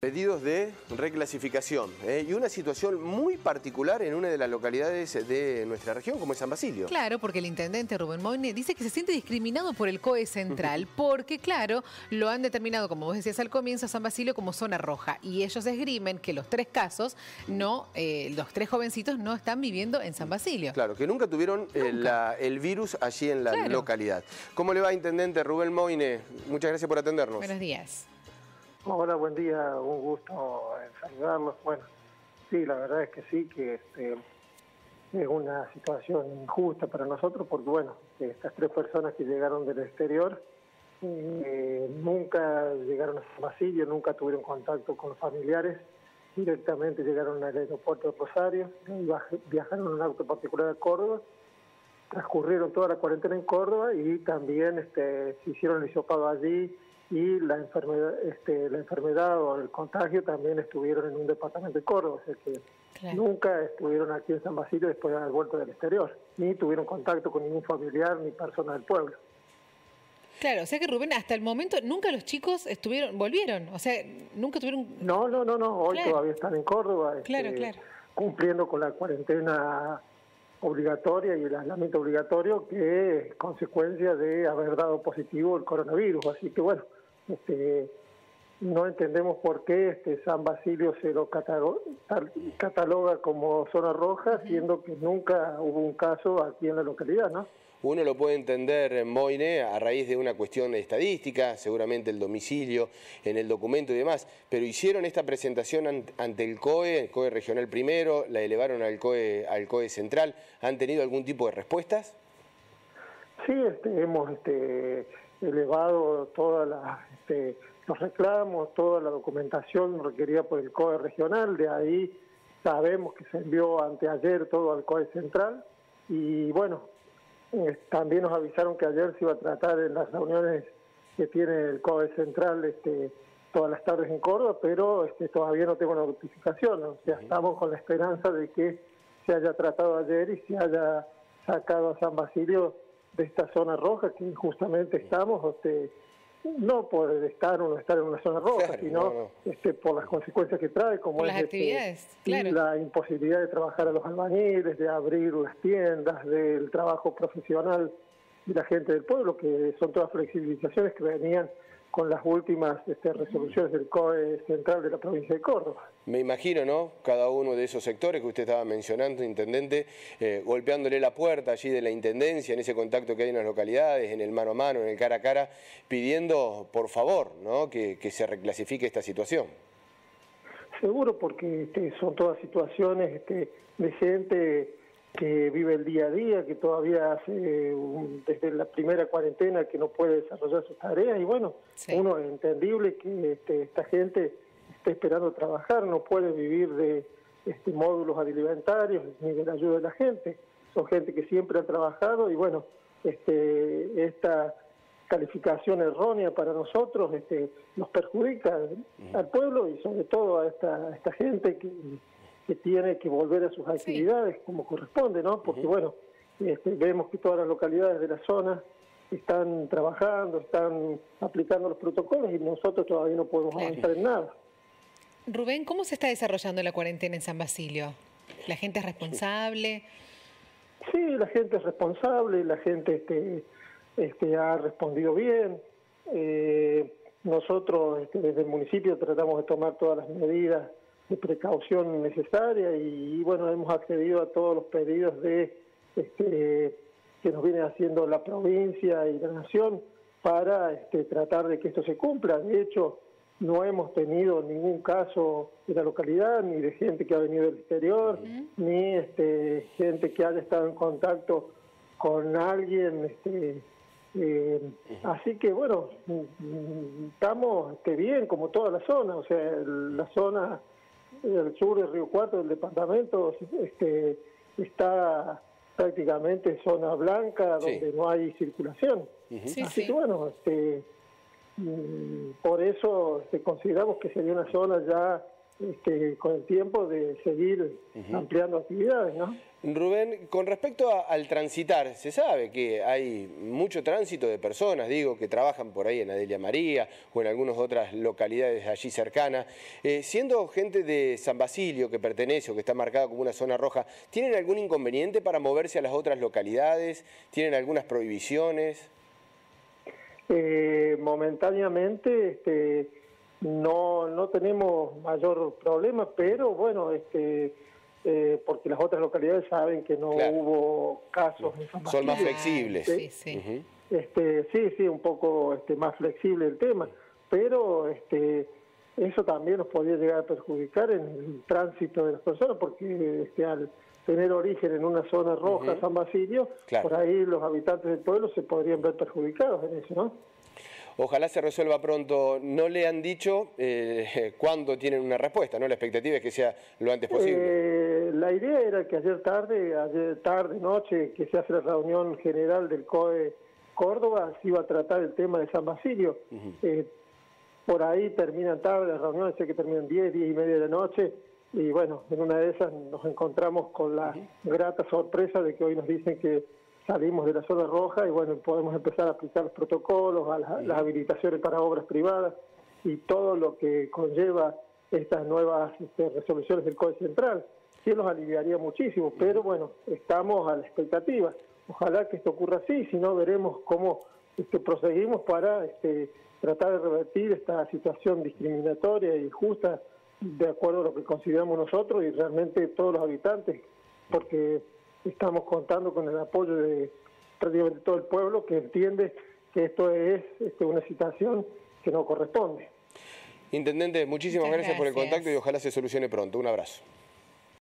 Pedidos de reclasificación ¿eh? y una situación muy particular en una de las localidades de nuestra región, como es San Basilio. Claro, porque el intendente Rubén Moine dice que se siente discriminado por el COE central, porque, claro, lo han determinado, como vos decías al comienzo, San Basilio como zona roja. Y ellos esgrimen que los tres casos, no, eh, los tres jovencitos no están viviendo en San Basilio. Claro, que nunca tuvieron el, la- el virus allí en la Claro. localidad. ¿Cómo le va, intendente Rubén Moine? Muchas gracias por atendernos. Buenos días. Hola, buen día, un gusto en saludarlos. Bueno, sí, la verdad es que sí, que este, es una situación injusta para nosotros, porque bueno, estas tres personas que llegaron del exterior eh, nunca llegaron a San Basilio, nunca tuvieron contacto con familiares, directamente llegaron al aeropuerto de Rosario, viajaron en un auto particular a Córdoba, transcurrieron toda la cuarentena en Córdoba y también este, se hicieron el hisopado allí y la enfermedad, este, la enfermedad o el contagio también estuvieron en un departamento de Córdoba, o sea que Claro. nunca estuvieron aquí en San Basilio después de haber vuelto del exterior, ni tuvieron contacto con ningún familiar ni persona del pueblo. Claro, o sea que Rubén, hasta el momento nunca los chicos estuvieron, volvieron, o sea, nunca tuvieron... No, no, no, no, hoy Claro. todavía están en Córdoba, este, Claro, claro. cumpliendo con la cuarentena obligatoria y el aislamiento obligatorio que es consecuencia de haber dado positivo el coronavirus. Así que bueno, este, no entendemos por qué este San Basilio se lo catalo- tal- cataloga como zona roja, siendo que nunca hubo un caso aquí en la localidad, ¿no? Uno lo puede entender, Moine, a raíz de una cuestión estadística, seguramente el domicilio en el documento y demás, pero hicieron esta presentación an- ante el COE, el COE regional primero, la elevaron al COE, al COE central, ¿han tenido algún tipo de respuestas? Sí, este, hemos este, elevado todos este, los reclamos, toda la documentación requerida por el COE regional, de ahí sabemos que se envió anteayer todo al COE central. Y bueno, eh, también nos avisaron que ayer se iba a tratar en las reuniones que tiene el COE central este, todas las tardes en Córdoba, pero este, todavía no tengo una notificación, o sea, estamos con la esperanza de que se haya tratado ayer y se haya sacado a San Basilio de esta zona roja que justamente estamos, este, no por estar o no estar en una zona roja, Claro, sino no, no. Este, por las consecuencias que trae, como Por es las este, actividades, claro. la imposibilidad de trabajar a los albañiles, de abrir las tiendas, del trabajo profesional de la gente del pueblo, que son todas flexibilizaciones que venían con las últimas este, resoluciones del COE central de la provincia de Córdoba. Me imagino, ¿no? Cada uno de esos sectores que usted estaba mencionando, intendente, eh, golpeándole la puerta allí de la intendencia, en ese contacto que hay en las localidades, en el mano a mano, en el cara a cara, pidiendo, por favor, ¿no? Que, que se reclasifique esta situación. Seguro, porque este, son todas situaciones este, de gente que vive el día a día, que todavía hace un- desde la primera cuarentena que no puede desarrollar sus tareas. Y bueno, Sí. uno es entendible que este, esta gente esté esperando trabajar, no puede vivir de este, módulos alimentarios ni de la ayuda de la gente, son gente que siempre ha trabajado y bueno, este, esta calificación errónea para nosotros este, nos perjudica al pueblo y sobre todo a esta, a esta gente que, que tiene que volver a sus actividades como corresponde, ¿no? Porque bueno, este, vemos que todas las localidades de la zona están trabajando, están aplicando los protocolos y nosotros todavía no podemos Claro. avanzar en nada. Rubén, ¿cómo se está desarrollando la cuarentena en San Basilio? ¿La gente es responsable? Sí, la gente es responsable, la gente este, este, ha respondido bien. Eh, nosotros este, desde el municipio tratamos de tomar todas las medidas de precaución necesarias y, bueno, hemos accedido a todos los pedidos de este, que nos viene haciendo la provincia y la nación para este, tratar de que esto se cumpla. De hecho, no hemos tenido ningún caso en la localidad, ni de gente que ha venido del exterior, ni este, gente que haya estado en contacto con alguien. Este, eh, Así que bueno, mm, mm, estamos este, bien como toda la zona, o sea, la zona del sur del Río Cuarto del departamento este, está prácticamente zona blanca Sí. donde no hay circulación. Sí, Así sí. que bueno, este, mm, por eso este, consideramos que sería una zona ya este, con el tiempo de seguir ampliando actividades, ¿no? Rubén, con respecto al transitar, se sabe que hay mucho tránsito de personas, digo, que trabajan por ahí en Adelia María o en algunas otras localidades allí cercanas. Eh, siendo gente de San Basilio que pertenece o que está marcada como una zona roja, ¿tienen algún inconveniente para moverse a las otras localidades? ¿Tienen algunas prohibiciones? Eh, momentáneamente, este, no, no tenemos mayor problema, pero bueno, este, eh, porque las otras localidades saben que no hubo casos. Son más flexibles. Sí, sí. Este, sí, sí, un poco este, más flexible el tema, pero este, eso también nos podría llegar a perjudicar en el tránsito de las personas, porque este, al tener origen en una zona roja, San Basilio, por ahí los habitantes del pueblo se podrían ver perjudicados en eso, ¿no? Ojalá se resuelva pronto. No le han dicho eh, cuándo tienen una respuesta, ¿no? La expectativa es que sea lo antes posible. Eh, la idea era que ayer tarde, ayer tarde, noche, que se hace la reunión general del COE Córdoba, se iba a tratar el tema de San Basilio. Eh, por ahí terminan tarde las reuniones, sé que terminan 10, 10 y media de la noche. Y bueno, en una de esas nos encontramos con la grata sorpresa de que hoy nos dicen que salimos de la zona roja y bueno, podemos empezar a aplicar los protocolos, a las, habilitaciones para obras privadas y todo lo que conlleva estas nuevas este, resoluciones del Código Central. Sí nos aliviaría muchísimo, pero bueno, estamos a la expectativa. Ojalá que esto ocurra así, si no veremos cómo este, proseguimos para este, tratar de revertir esta situación discriminatoria y justa de acuerdo a lo que consideramos nosotros y realmente todos los habitantes, porque estamos contando con el apoyo de prácticamente todo el pueblo que entiende que esto es este, una situación que no corresponde. Intendente, muchísimas gracias por el contacto y ojalá se solucione pronto. Un abrazo.